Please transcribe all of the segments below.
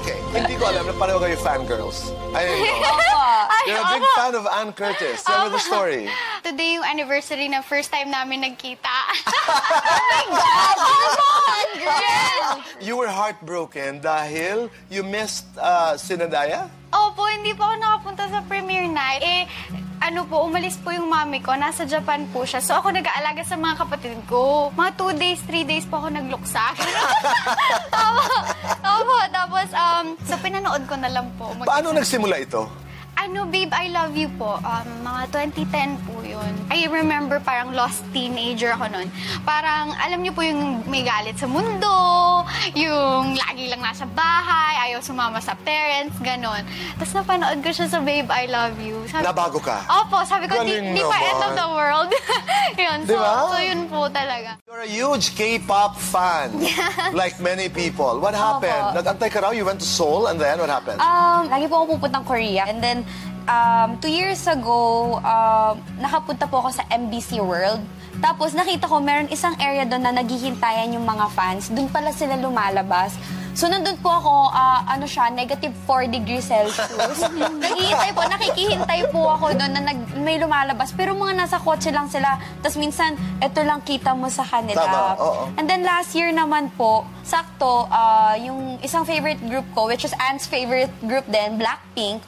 Okay, hindi ko alam na pareho kayo fangirls. I didn't know. You're a big fan of Ann Curtis. Tell me the story. Today yung anniversary na first time namin nagkita. You were heartbroken dahil you missed uh, Sinadaya? Opo, hindi po ako nakapunta sa premiere night. Eh, ano po, umalis po yung mami ko. Nasa Japan po siya. So ako nag-aalaga sa mga kapatid ko. Mga two days, three days po ako nagluksa. Opo, opo. Tapos, um, so pinanood ko na lang po. Mag- Paano nagsimula ito? Ano, Babe, I Love You po. Um, mga 2010 po yun. I remember parang lost teenager ako noon. Parang, alam niyo po yung may galit sa mundo, yung lagi lang nasa bahay, ayaw sumama sa parents, ganon. Tapos napanood ko siya sa Babe, I Love You. Sabi Nabago ka? Opo, sabi ko, di, Galing di pa end of the world. yun, so, Di ba? so yun po talaga. You're a huge K-pop fan, like many people. What happened? Opo. Nag-antay ka raw, you went to Seoul, and then what happened? Um, lagi po ako pupuntang Korea. And then, um, two years ago, um, nakapunta po ako sa MBC World. Tapos nakita ko, meron isang area doon na naghihintayan yung mga fans. Doon pala sila lumalabas. So, nandun po ako, ah, ano siya, negative 4 degrees Celsius. Naghihintay po, nakikihintay po ako doon na nag, may lumalabas. Pero mga nasa kotse lang sila. Tapos minsan, eto lang kita mo sa kanila. Tama, oo. And then last year naman po, sakto, ah, yung isang favorite group ko, which is Anne's favorite group din, Blackpink,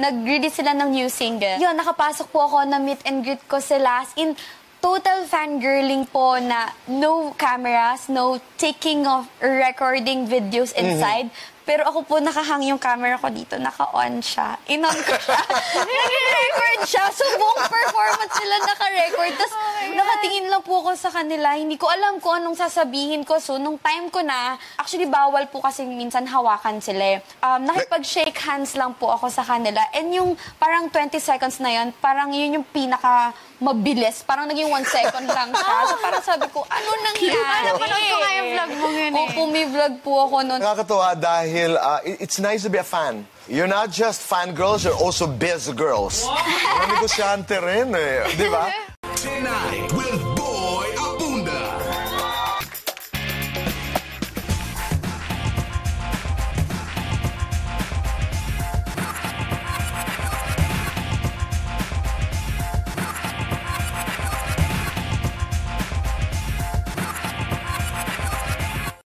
nag-release sila ng new single. Yun, nakapasok po ako na meet and greet ko sila. As in, total fangirling po na no cameras, no taking of recording videos inside. Pero ako po nakahang yung camera ko dito, naka-on siya. In-on ko siya. Nag-record siya. So, buong performance sila naka-record. Tapos, nakatingin lang po ako sa kanila. Hindi ko alam kung anong sasabihin ko. So, nung time ko na, actually, bawal po kasi minsan hawakan sila. eh. Um, nakipag-shake hands lang po ako sa kanila. And yung parang 20 seconds na yun, parang yun yung pinaka mabilis. Parang naging one second lang siya. So, parang sabi ko, ano nangyari? Napanood ko nga yung vlog mo yun eh. Opo, may vlog po ako noon. Nakakatuwa dahil uh, it- it's nice to be a fan. You're not just fan girls, you're also biz girls. Wow. Negosyante rin eh. Di ba? Tonight with